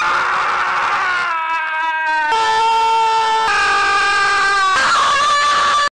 Ah!